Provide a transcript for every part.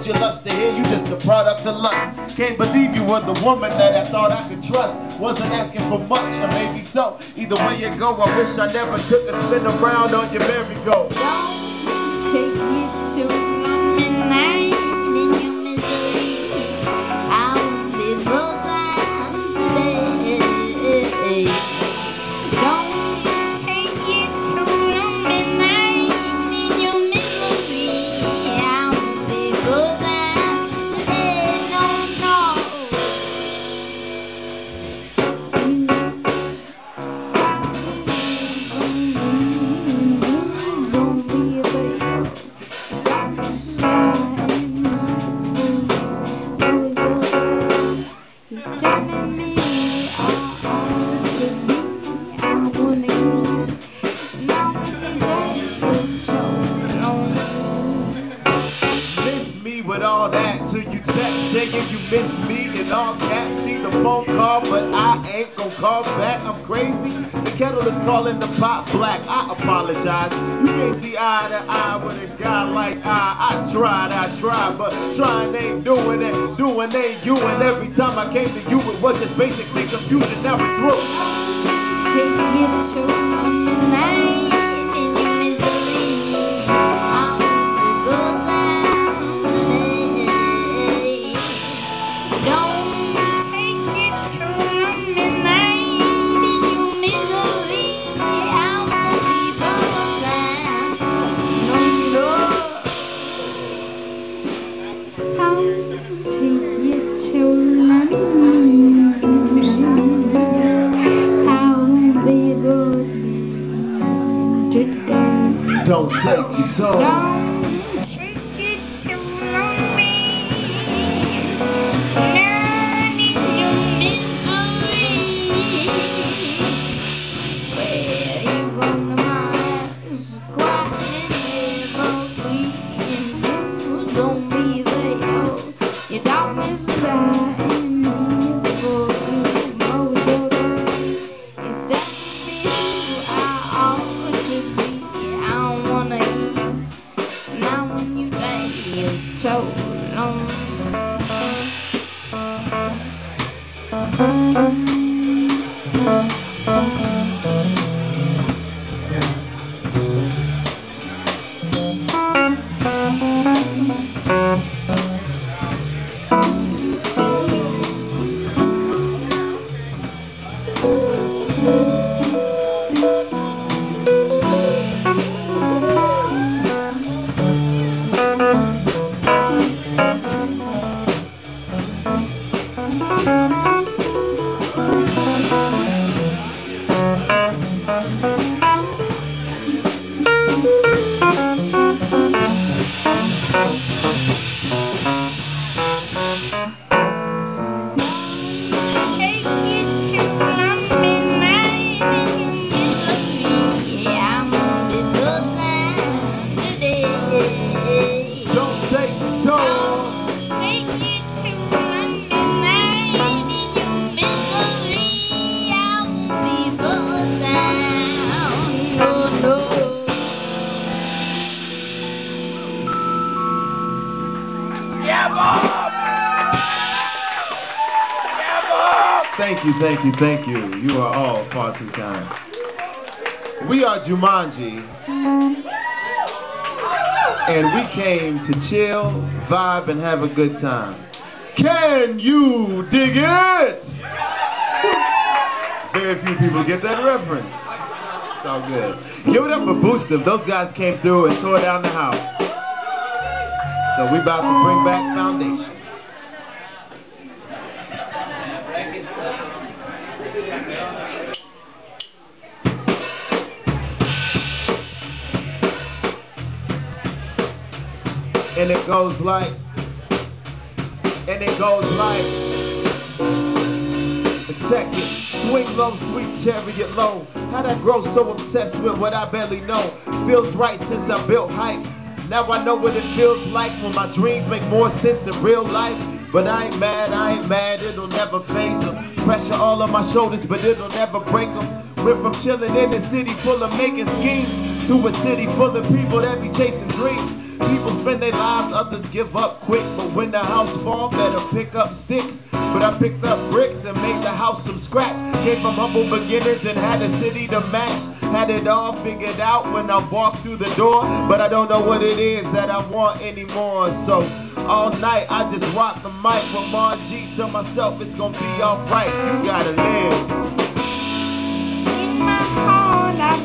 what you lust to hear, you just a product of lust. Can't believe you were the woman that I thought I could trust. Wasn't asking for much, or maybe so. Either way you go, I wish I never took a spin around on your merry-go. Don't take it too doing it. Doing ain't you. And every time I came to you, it was just basically confusion. Now it's through. Take it to Don't take your soul. Música Thank you, thank you, thank you. You are all far too kind. We are Joomanji, and we came to chill, vibe, and have a good time. Can you dig it? Very few people get that reference. It's all good. Give it up for Booster. Those guys came through and tore down the house. So we about to bring back Foundation. And it goes like, and it goes like, check it, swing low, sweet chariot low. How'd I grow so obsessed with what I barely know? Feels right since I built hype. Now I know what it feels like when my dreams make more sense than real life. But I ain't mad, I ain't mad, it'll never fade them. Pressure all on my shoulders, but it'll never break them. Went from chilling in the city full of making schemes to a city full of people that be chasing dreams. People spend their lives, others give up quick. But when the house falls, better pick up sticks. But I picked up bricks and made the house from scratch. Came from humble beginners and had a city to match. Had it all figured out when I walked through the door. But I don't know what it is that I want anymore. So all night I just rock the mic with Mar G. Tell myself it's gonna be alright. You gotta live. In my heart, I've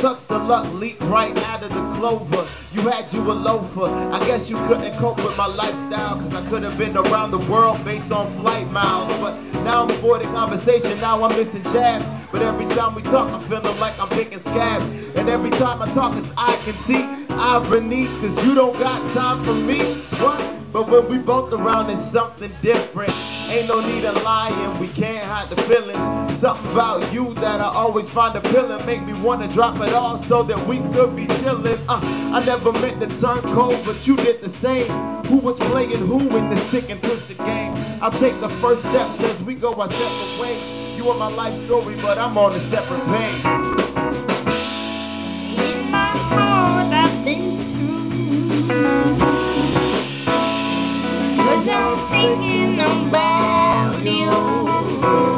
sucks the luck leak right out of the clover. You had you a loafer. I guess you couldn't cope with my lifestyle, cause I could have been around the world based on flight miles. But now I'm the conversation, now I'm missing jabs. But every time we talk, I'm feeling like I'm picking scabs. And every time I talk, it's I can see irony, cause you don't got time for me. What? But when we both around, it's something different. Ain't no need of lying, we can't hide the feeling. Something about you that I always find appealing. Make me wanna drop it all so that we could be chillin'. Uh, I never meant to turn cold, but you did the same. Who was playing who in this sick and twisted game? I'll take the first step as we go our separate ways. You are my life story, but I'm on a separate page. I'm thinking about you.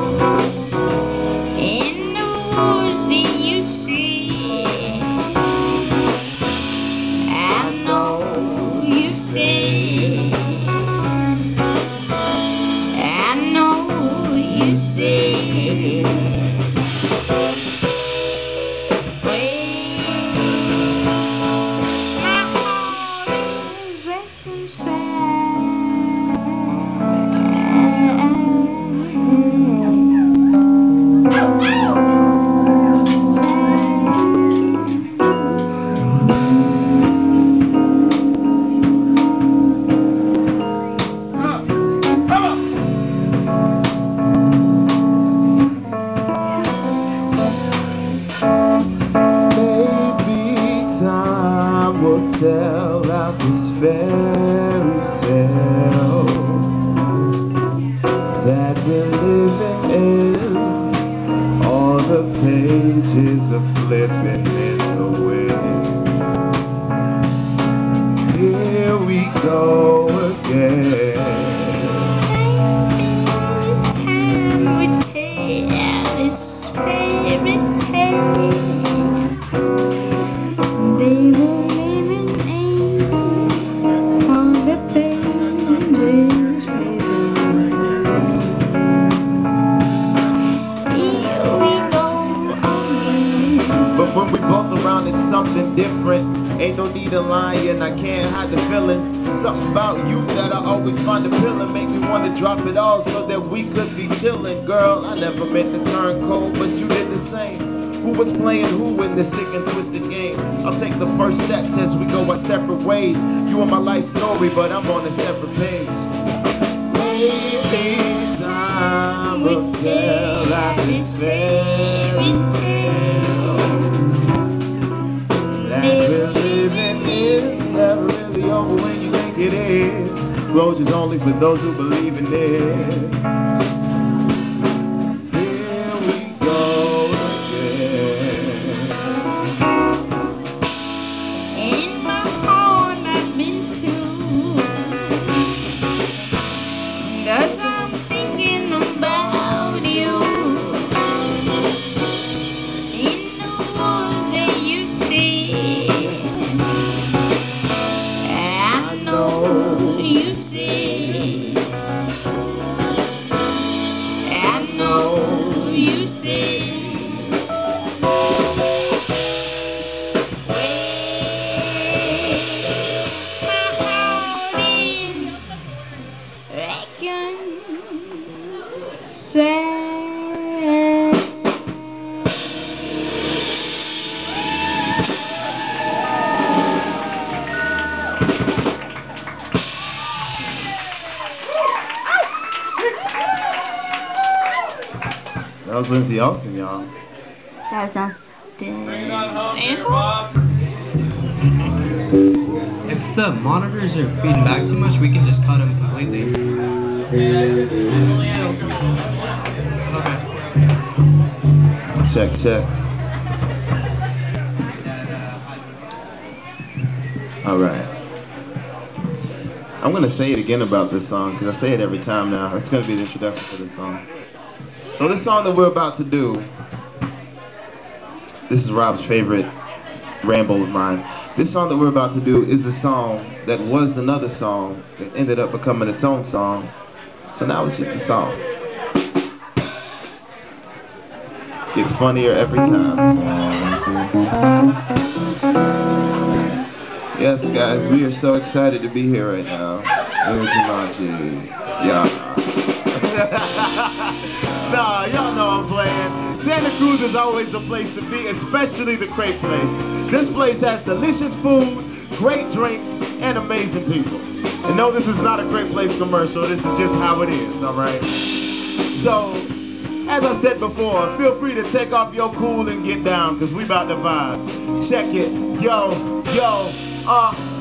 Drop it all so that we could be chilling. Girl, I never meant to turn cold, but you did the same. Who was playing who in this sick and twisted game? I'll take the first steps as we go our separate ways. You are my life story, but I'm on a separate page. Maybe time will tell out this fairy Rose's only for those who believe in it. Lindsay Austin, y'all. That was sounds If the monitors are feeding back too much, we can just cut them completely. Okay. Check, check. All right. I'm gonna say it again about this song because I say it every time now. It's gonna be the introduction for this song. So this song that we're about to do, this is Rob's favorite ramble of mine. This song that we're about to do is a song that was another song that ended up becoming its own song. So now it's just a song. Gets funnier every time. Yes, guys, we are so excited to be here right now. Yeah. nah, y'all know I'm playing. Santa Cruz is always the place to be, especially the Crepe Place. This place has delicious food, great drinks, and amazing people. And no, this is not a Crepe Place commercial. This is just how it is, alright? So, as I said before, feel free to take off your cool and get down, because we about to vibe. Check it. Yo, yo. Uh,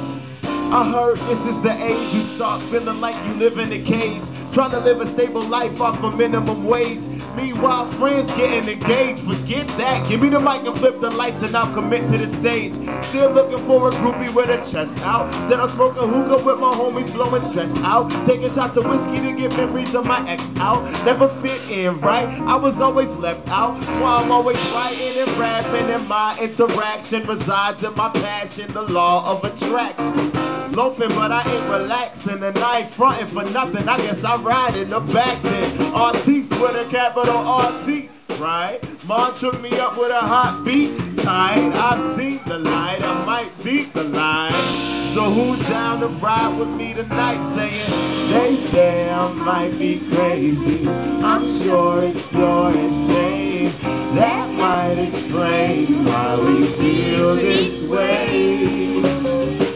I heard this is the age you start feeling like you live in a cage. Trying to live a stable life off a minimum wage. Meanwhile, friends getting engaged. Forget that. Give me the mic and flip the lights and I'll commit to the stage. Still looking for a groupie with a chest out. Then I'm smoking hookah with my homies blowing stress out. Taking shots of whiskey to get memories of my ex out. Never fit in, right? I was always left out. While I'm always writing and rapping and my interaction resides in my passion, the law of attraction. Loafing, but I ain't relaxing and I ain't fronting for nothing. I guess I ride in the back then. Artiste with a capital RT, right? Mom took me up with a hot beat. Tight, I've seen the light, I might beat the line. So who's down to ride with me tonight? Saying they say I might be crazy. I'm sure it's your insane. That might explain why we feel this way.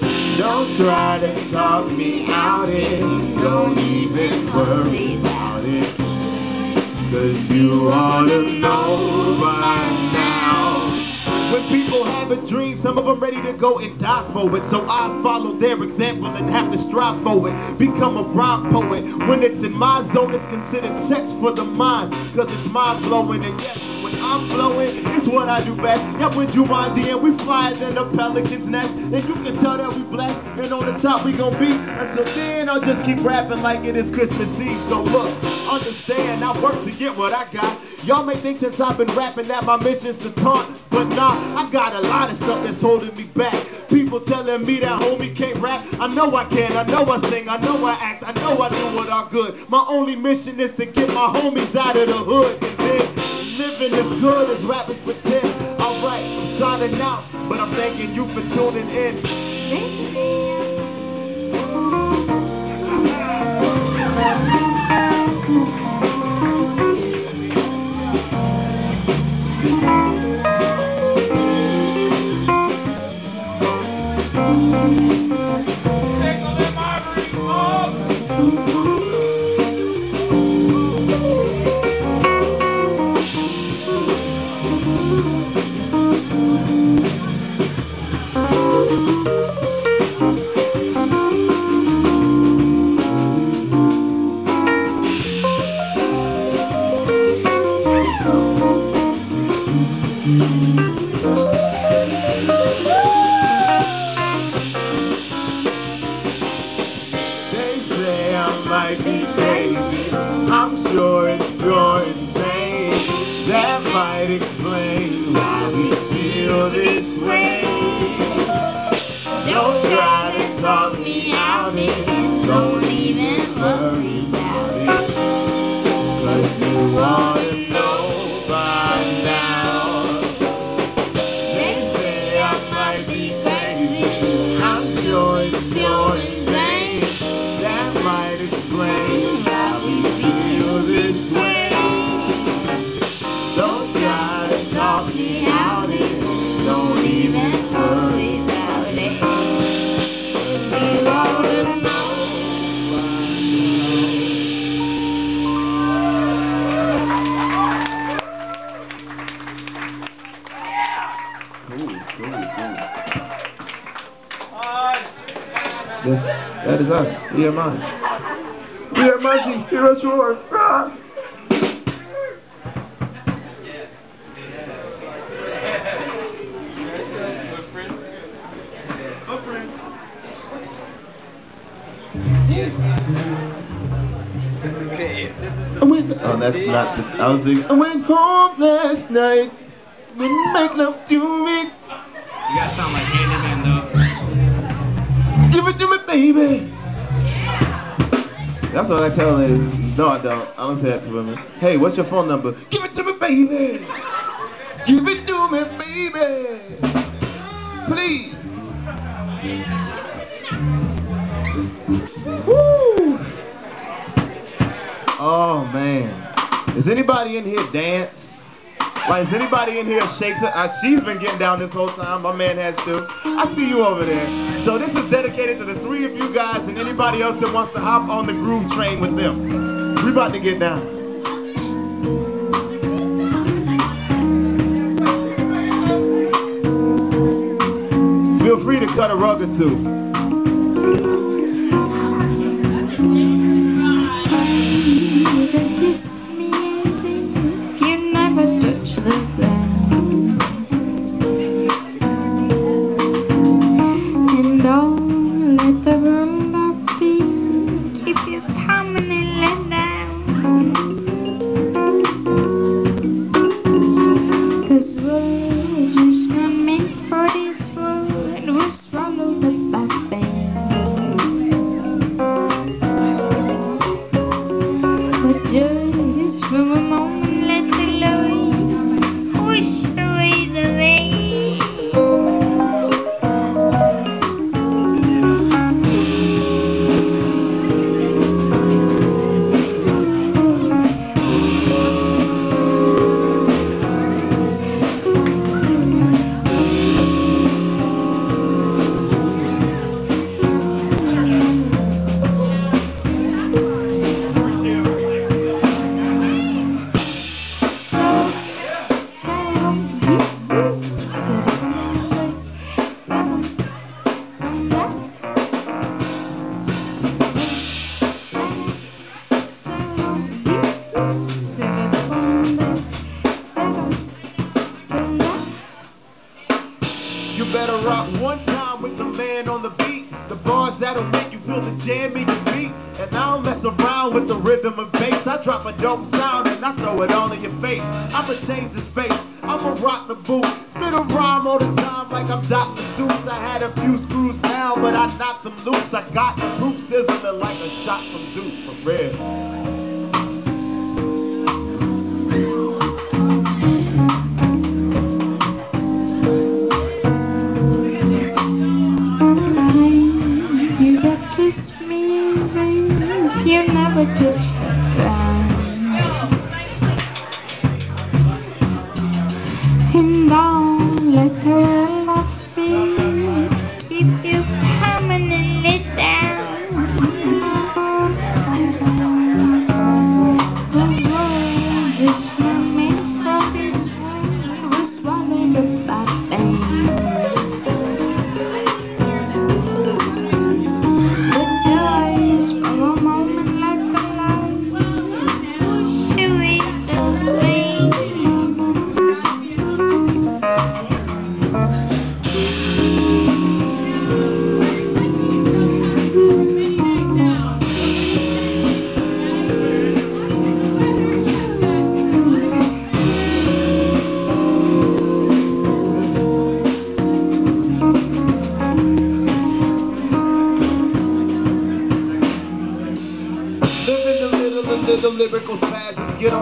Don't try to talk me out it. Don't even worry about it. Cause you ought to know by. When people have a dream, some of them ready to go and die for it. So I follow their example and have to strive for it. Become a rhyme poet. When it's in my zone, it's considered sex for the mind. Cause it's mind blowing. And yes, when I'm blowing, it's what I do best. Yeah, with Joomanji and we fly than a pelican's nest. And you can tell that we blessed. And on the top we gon' be. Until then, I'll just keep rapping like it is Christmas Eve. So look, understand, I work to get what I got. Y'all may think since I've been rapping that my mission's to taunt. But nah, I got a lot of stuff that's holding me back. People telling me that homie can't rap. I know I can, I know I sing, I know I act, I know I do what I'm good. My only mission is to get my homies out of the hood. And then living as good as rappers pretend. Alright, I'm signing out, but I'm thanking you for tuning in. They Don't even worry you now. They say I might be crazy. I'm sure it's insane. That might explain we feel this way. Don't try to talk me out of it. Don't even worry Yes, that is us. We are mine. We are mine. Hear us roar. Ah. I went, oh, that's not I was thinking, I went home last night, when make love to me, baby. That's what I tell ladies. No, I don't. I don't say that to women. Hey, what's your phone number? Give it to me, baby. Give it to me, baby. Please. Woo. Oh man. Is anybody in here dance? Like, is anybody in here shakes? Uh, she's been getting down this whole time. My man has too. I see you over there. So this is dedicated to the three of you guys and anybody else that wants to hop on the groove train with them. We about to get down. Feel free to cut a rug or two.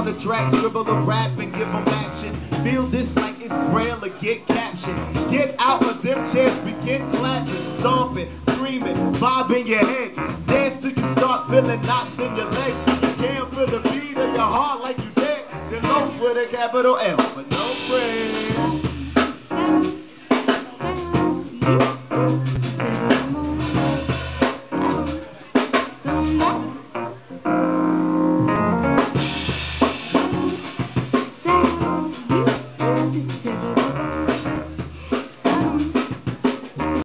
on the track, dribble the rap and give them action. Feel this like it's real or get captured. Get out of them chairs, begin clapping, stomping, screaming, bobbing your head. Dance till you start feeling knots in your legs. You can't feel the beat of your heart like you did. Then low with a capital L.